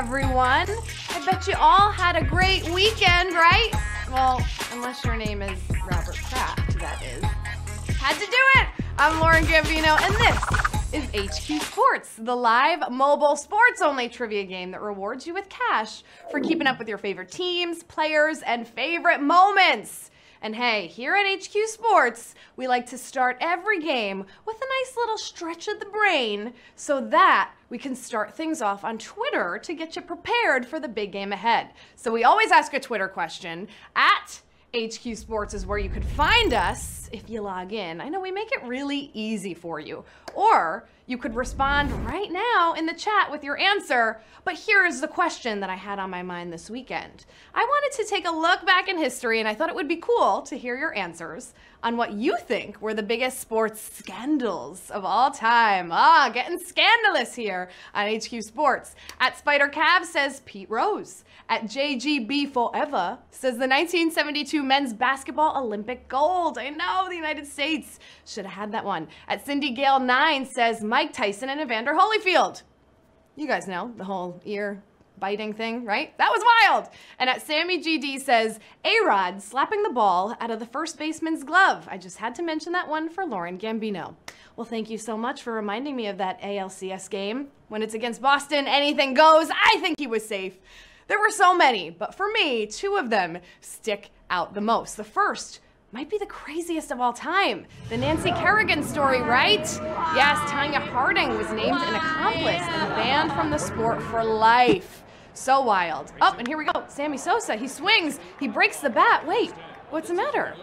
everyone. I bet you all had a great weekend, right? Well, unless your name is Robert Kraft, that is. Had to do it. I'm Lauren Gambino, and this is HQ Sports, the live mobile sports only trivia game that rewards you with cash for keeping up with your favorite teams, players, and favorite moments. And hey, here at HQ Sports, we like to start every game with a nice little stretch of the brain so that we can start things off on Twitter to get you prepared for the big game ahead. So we always ask a Twitter question at HQ Sports is where you could find us if you log in. I know we make it really easy for you. Or you could respond right now in the chat with your answer. But here's the question that I had on my mind this weekend. I wanted to take a look back in history and I thought it would be cool to hear your answers on what you think were the biggest sports scandals of all time. Ah, getting scandalous here on HQ Sports. At Spider Cav says Pete Rose. At JGB Forever says the 1972 men's basketball Olympic gold. I know the United States should have had that one. At Cindy Gale 9 says Mike Tyson and Evander Holyfield. You guys know the whole ear biting thing, right? That was wild. And at Sammy GD says, A-Rod slapping the ball out of the first baseman's glove. I just had to mention that one for Lauren Gambino. Well, thank you so much for reminding me of that ALCS game. When it's against Boston, anything goes. I think he was safe. There were so many, but for me, two of them stick out the most. The first might be the craziest of all time. The Nancy Kerrigan story, right? Yes, Tonya Harding was named an accomplice and banned from the sport for life. So wild. Oh, and here we go. Sammy Sosa, he swings, he breaks the bat. Wait, what's the matter?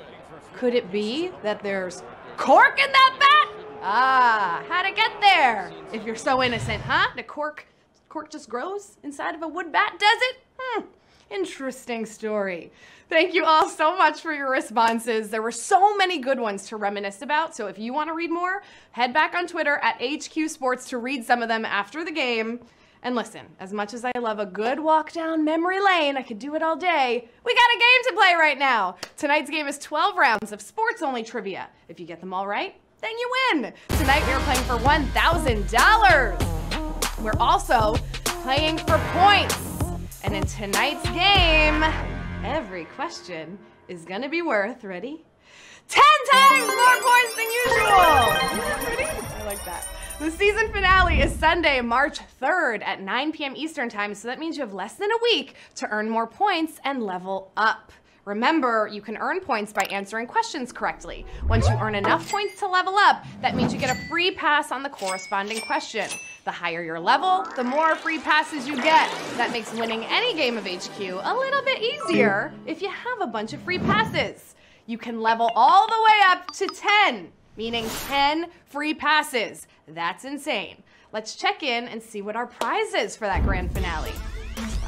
Could it be that there's cork in that bat? Ah, how'd it get there? If you're so innocent, huh? The cork, cork just grows inside of a wood bat, does it? Hmm. Interesting story. Thank you all so much for your responses. There were so many good ones to reminisce about. So if you want to read more, head back on Twitter at HQ Sports to read some of them after the game. And listen, as much as I love a good walk down memory lane, I could do it all day. We got a game to play right now. Tonight's game is 12 rounds of sports only trivia. If you get them all right, then you win. Tonight we are playing for $1,000. We're also playing for points. And in tonight's game, every question is gonna be worth, ready? 10 times more points than usual! I like that. The season finale is Sunday, March 3rd at 9 p.m. Eastern Time, so that means you have less than a week to earn more points and level up. Remember, you can earn points by answering questions correctly. Once you earn enough points to level up, that means you get a free pass on the corresponding question. The higher your level, the more free passes you get. That makes winning any game of HQ a little bit easier if you have a bunch of free passes. You can level all the way up to 10, meaning 10 free passes. That's insane. Let's check in and see what our prize is for that grand finale.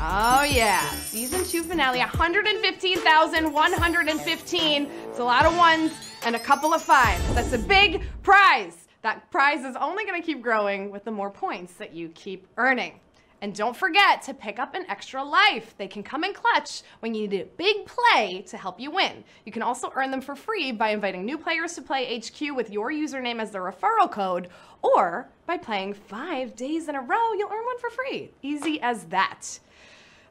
Oh yeah, season two finale, 115,115. It's a lot of ones and a couple of fives. That's a big prize. That prize is only gonna keep growing with the more points that you keep earning. And don't forget to pick up an extra life. They can come in clutch when you need a big play to help you win. You can also earn them for free by inviting new players to play HQ with your username as the referral code, or by playing five days in a row, you'll earn one for free. Easy as that.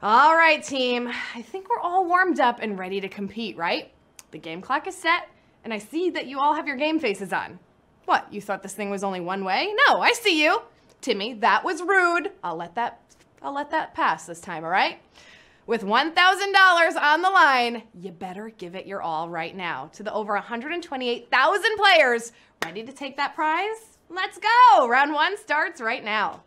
All right, team. I think we're all warmed up and ready to compete, right? The game clock is set, and I see that you all have your game faces on. What, you thought this thing was only one way? No, I see you. Timmy, that was rude. I'll let that I'll let that pass this time, all right? With $1,000 on the line, you better give it your all right now to the over 128,000 players ready to take that prize. Let's go. Round 1 starts right now.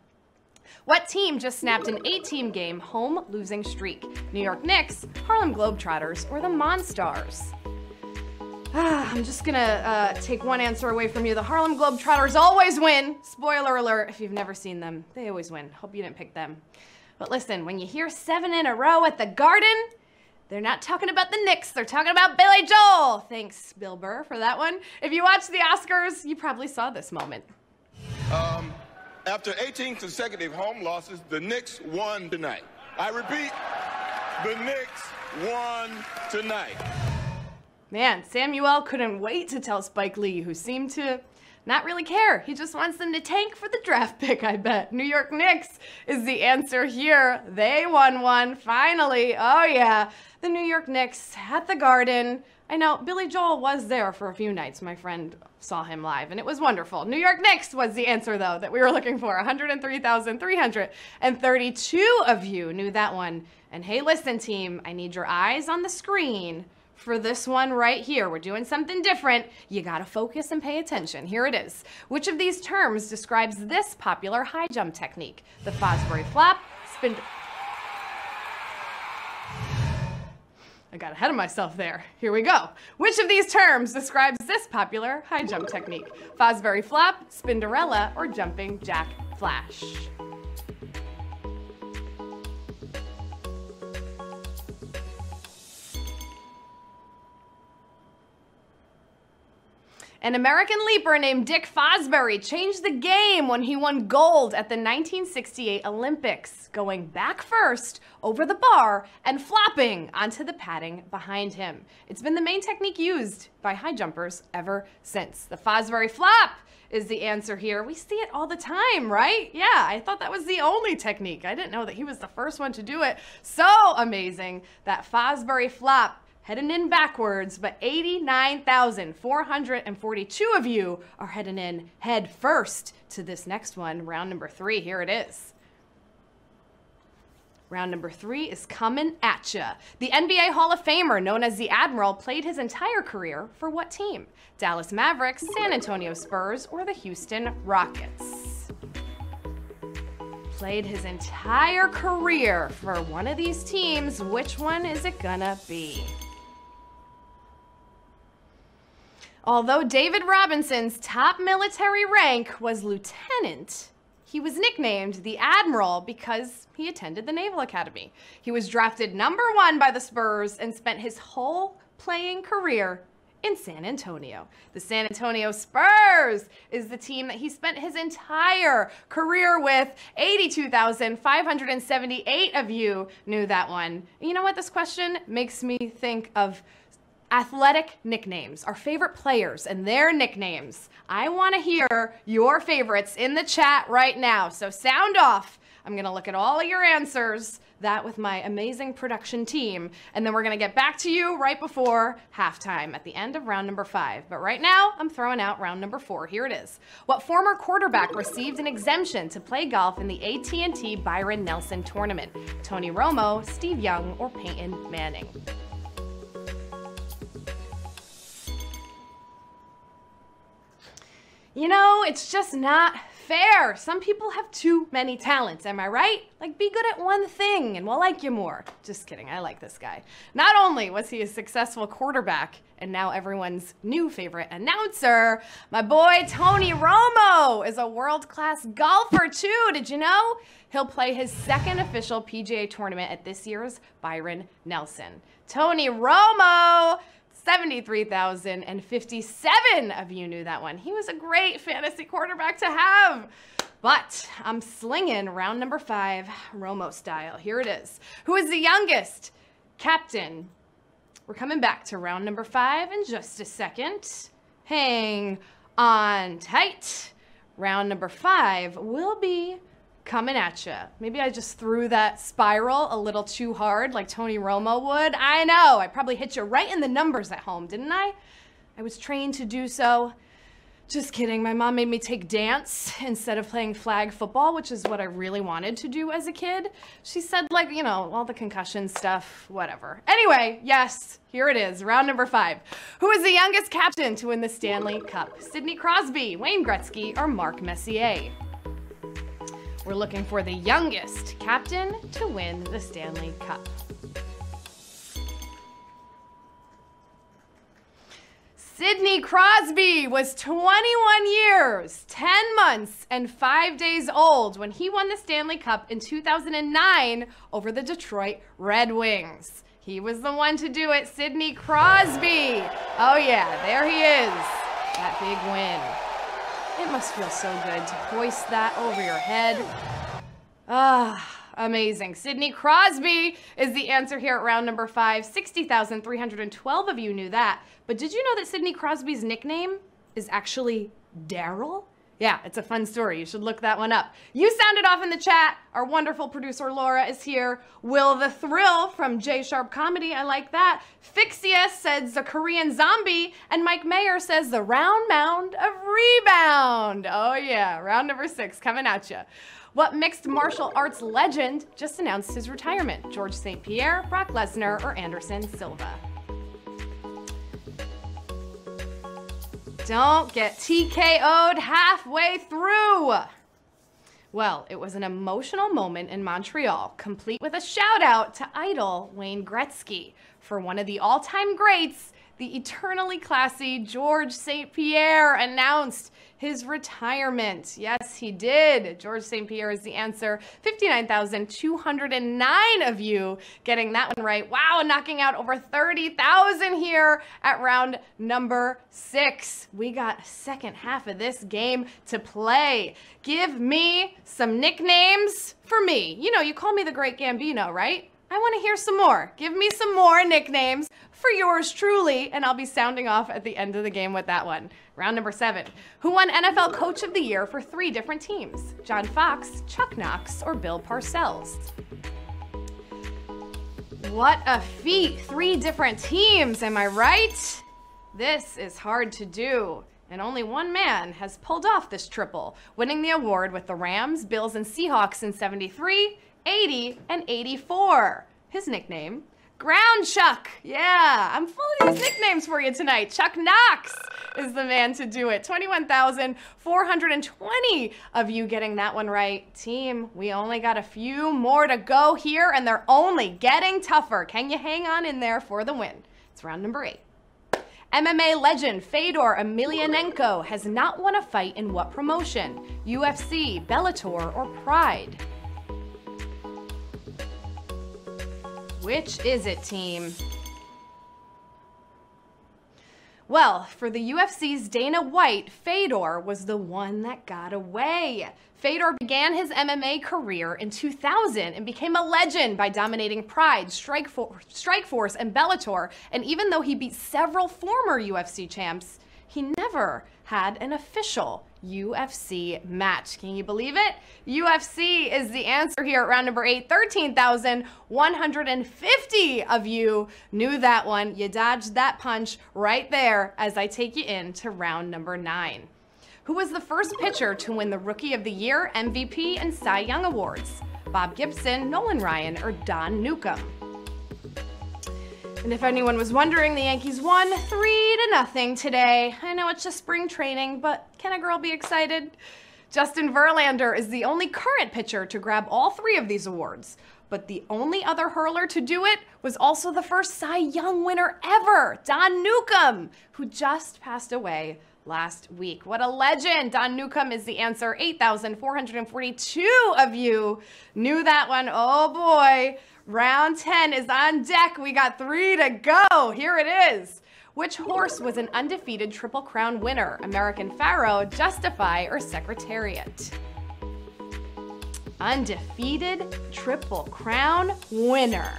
What team just snapped an eight-team game home losing streak? New York Knicks, Harlem Globetrotters, or the Monstars? Ah, I'm just gonna uh, take one answer away from you. The Harlem Globetrotters always win. Spoiler alert, if you've never seen them, they always win. Hope you didn't pick them. But listen, when you hear seven in a row at the Garden, they're not talking about the Knicks, they're talking about Billy Joel. Thanks, Bill Burr, for that one. If you watched the Oscars, you probably saw this moment. Um, after 18 consecutive home losses, the Knicks won tonight. I repeat, the Knicks won tonight. Man, Samuel couldn't wait to tell Spike Lee, who seemed to not really care. He just wants them to tank for the draft pick, I bet. New York Knicks is the answer here. They won one, finally. Oh, yeah. The New York Knicks at the Garden. I know Billy Joel was there for a few nights. My friend saw him live, and it was wonderful. New York Knicks was the answer, though, that we were looking for. 103,332 of you knew that one. And hey, listen, team, I need your eyes on the screen for this one right here. We're doing something different. You gotta focus and pay attention. Here it is. Which of these terms describes this popular high jump technique? The Fosbury flop, spin. I got ahead of myself there. Here we go. Which of these terms describes this popular high jump technique? Fosbury flop, Spinderella, or jumping jack flash? An American leaper named Dick Fosbury changed the game when he won gold at the 1968 Olympics, going back first over the bar and flopping onto the padding behind him. It's been the main technique used by high jumpers ever since. The Fosbury flop is the answer here. We see it all the time, right? Yeah, I thought that was the only technique. I didn't know that he was the first one to do it. So amazing that Fosbury flop heading in backwards, but 89,442 of you are heading in head first to this next one, round number three. Here it is. Round number three is coming at ya. The NBA Hall of Famer, known as the Admiral, played his entire career for what team? Dallas Mavericks, San Antonio Spurs, or the Houston Rockets? Played his entire career for one of these teams. Which one is it gonna be? Although David Robinson's top military rank was lieutenant, he was nicknamed the Admiral because he attended the Naval Academy. He was drafted number one by the Spurs and spent his whole playing career in San Antonio. The San Antonio Spurs is the team that he spent his entire career with. 82,578 of you knew that one. You know what? This question makes me think of athletic nicknames, our favorite players and their nicknames. I want to hear your favorites in the chat right now. So sound off. I'm going to look at all of your answers, that with my amazing production team, and then we're going to get back to you right before halftime at the end of round number five. But right now, I'm throwing out round number four. Here it is. What former quarterback received an exemption to play golf in the AT&T Byron Nelson tournament? Tony Romo, Steve Young, or Peyton Manning? You know, it's just not fair. Some people have too many talents, am I right? Like, be good at one thing and we'll like you more. Just kidding, I like this guy. Not only was he a successful quarterback and now everyone's new favorite announcer, my boy Tony Romo is a world class golfer too. Did you know? He'll play his second official PGA tournament at this year's Byron Nelson. Tony Romo! 73,057 of you knew that one. He was a great fantasy quarterback to have. But I'm slinging round number five, Romo style. Here it is. Who is the youngest? Captain. We're coming back to round number five in just a second. Hang on tight. Round number five will be coming at you. Maybe I just threw that spiral a little too hard like Tony Romo would. I know, I probably hit you right in the numbers at home, didn't I? I was trained to do so. Just kidding. My mom made me take dance instead of playing flag football, which is what I really wanted to do as a kid. She said, like, you know, all the concussion stuff, whatever. Anyway, yes, here it is, round number five. Who is the youngest captain to win the Stanley Cup? Sidney Crosby, Wayne Gretzky, or Mark Messier? We're looking for the youngest captain to win the Stanley Cup. Sidney Crosby was 21 years, 10 months, and 5 days old when he won the Stanley Cup in 2009 over the Detroit Red Wings. He was the one to do it, Sidney Crosby. Oh, yeah, there he is. That big win. It must feel so good to hoist that over your head. Ah, amazing. Sidney Crosby is the answer here at round number five. 60,312 of you knew that. But did you know that Sidney Crosby's nickname is actually Daryl? Yeah, it's a fun story. You should look that one up. You sounded off in the chat. Our wonderful producer Laura is here. Will the Thrill from J Sharp Comedy. I like that. Fixia says the Korean zombie. And Mike Mayer says the round mound of rebound. Oh, yeah. Round number six coming at you. What mixed martial arts legend just announced his retirement? George St. Pierre, Brock Lesnar, or Anderson Silva? Don't get TKO'd halfway through. Well, it was an emotional moment in Montreal, complete with a shout out to idol Wayne Gretzky for one of the all time greats the eternally classy George St. Pierre announced his retirement. Yes, he did. George St. Pierre is the answer. 59,209 of you getting that one right. Wow, knocking out over 30,000 here at round number six. We got second half of this game to play. Give me some nicknames for me. You know, you call me the Great Gambino, right? I want to hear some more. Give me some more nicknames for yours truly, and I'll be sounding off at the end of the game with that one. Round number seven. Who won NFL Coach of the Year for three different teams? John Fox, Chuck Knox, or Bill Parcells? What a feat. Three different teams, am I right? This is hard to do. And only one man has pulled off this triple, winning the award with the Rams, Bills, and Seahawks in 73, 80, and 84. His nickname, Ground Chuck. Yeah, I'm full of these nicknames for you tonight. Chuck Knox is the man to do it. 21,420 of you getting that one right. Team, we only got a few more to go here, and they're only getting tougher. Can you hang on in there for the win? It's round number eight. MMA legend Fedor Emelianenko has not won a fight in what promotion? UFC, Bellator, or Pride? Which is it, team? Well, for the UFC's Dana White, Fedor was the one that got away. Fedor began his MMA career in 2000 and became a legend by dominating Pride, Strike, For- Strikeforce, and Bellator. And even though he beat several former UFC champs, he never had an official UFC match. Can you believe it? UFC is the answer here at round number eight. 13,150 of you knew that one. You dodged that punch right there as I take you into round number nine. Who was the first pitcher to win the Rookie of the Year, MVP, and Cy Young Awards? Bob Gibson, Nolan Ryan, or Don Newcombe? And if anyone was wondering, the Yankees won three to nothing today. I know it's just spring training, but can a girl be excited? Justin Verlander is the only current pitcher to grab all three of these awards. But the only other hurler to do it was also the first Cy Young winner ever, Don Newcombe, who just passed away last week. What a legend! Don Newcombe is the answer. 8,442 of you knew that one. Oh boy. Round 10 is on deck. We got three to go. Here it is. Which horse was an undefeated Triple Crown winner? American Pharoah, Justify, or Secretariat? Undefeated Triple Crown winner.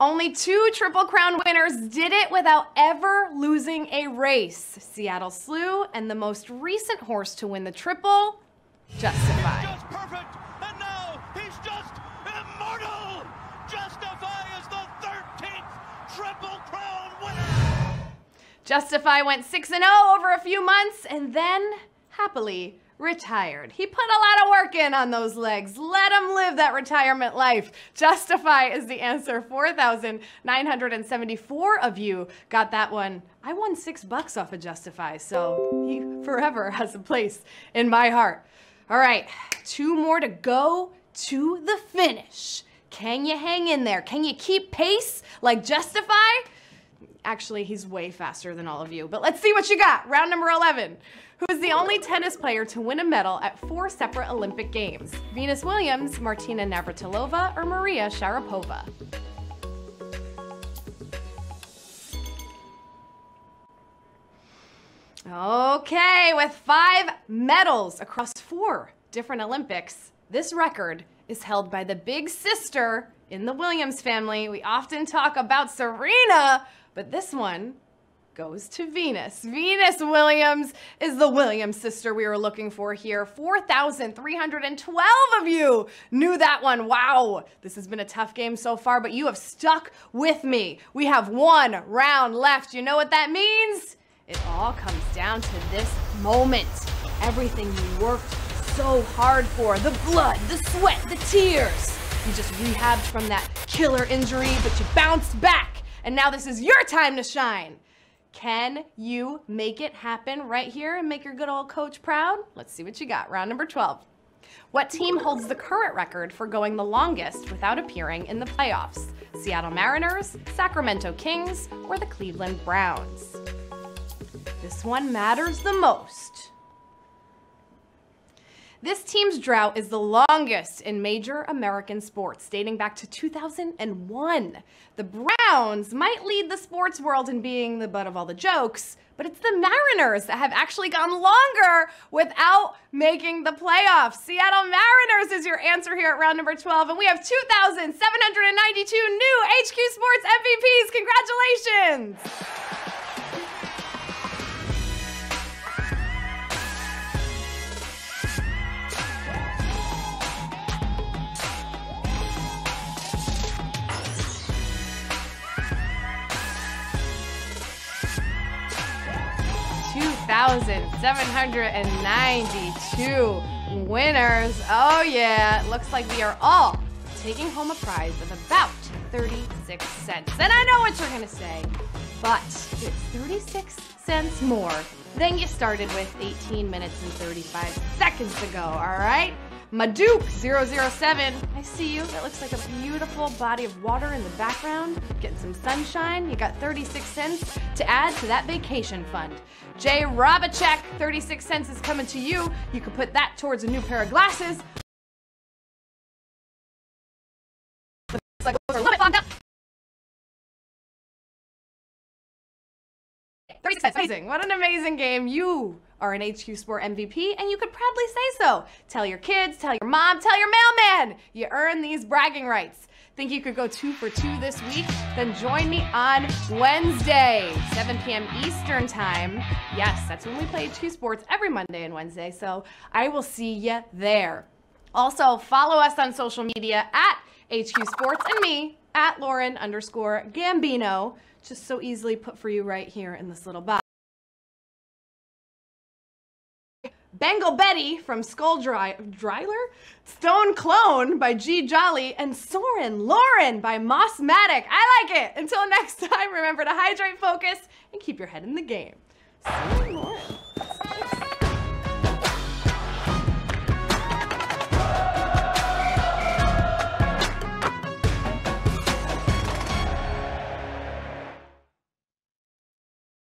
Only two Triple Crown winners did it without ever losing a race. Seattle Slew and the most recent horse to win the Triple, Justify. Justify went 6 and 0 over a few months and then happily retired. He put a lot of work in on those legs. Let him live that retirement life. Justify is the answer. 4,974 of you got that one. I won six bucks off of Justify, so he forever has a place in my heart. All right, two more to go to the finish. Can you hang in there? Can you keep pace like Justify? Actually, he's way faster than all of you. But let's see what you got. Round number 11. Who is the only tennis player to win a medal at four separate Olympic Games? Venus Williams, Martina Navratilova, or Maria Sharapova? Okay, with five medals across four different Olympics, this record is held by the big sister in the Williams family. We often talk about Serena, but this one goes to Venus. Venus Williams is the Williams sister we were looking for here. 4,312 of you knew that one. Wow. This has been a tough game so far, but you have stuck with me. We have one round left. You know what that means? It all comes down to this moment. Everything you worked so hard for the blood, the sweat, the tears. You just rehabbed from that killer injury, but you bounced back. And now this is your time to shine. Can you make it happen right here and make your good old coach proud? Let's see what you got. Round number 12. What team holds the current record for going the longest without appearing in the playoffs? Seattle Mariners, Sacramento Kings, or the Cleveland Browns? This one matters the most. This team's drought is the longest in major American sports, dating back to 2001. The Browns might lead the sports world in being the butt of all the jokes, but it's the Mariners that have actually gone longer without making the playoffs. Seattle Mariners is your answer here at round number 12, and we have 2,792 new HQ Sports MVPs. Congratulations! 2,792 winners. Oh yeah, looks like we are all taking home a prize of about 36 cents. And I know what you're gonna say, but it's 36 cents more than you started with 18 minutes and 35 seconds ago, all right? Maduke 007, I see you. That looks like a beautiful body of water in the background. Getting some sunshine. You got 36 cents to add to that vacation fund. Jay Robachek, 36 cents is coming to you. You could put that towards a new pair of glasses. 36 cents. Amazing. What an amazing game. You are an HQ Sport MVP, and you could proudly say so. Tell your kids, tell your mom, tell your mailman. You earn these bragging rights. Think you could go two for two this week? Then join me on Wednesday, 7 p.m. Eastern Time. Yes, that's when we play HQ Sports every Monday and Wednesday, so I will see you there. Also, follow us on social media at HQ Sports and me at Lauren underscore Gambino, just so easily put for you right here in this little box. Bengal Betty from Skull Dry- Dryler, Stone Clone by G Jolly, and Soren Lauren by Mossmatic. I like it. Until next time, remember to hydrate, focus, and keep your head in the game. Soren Lauren.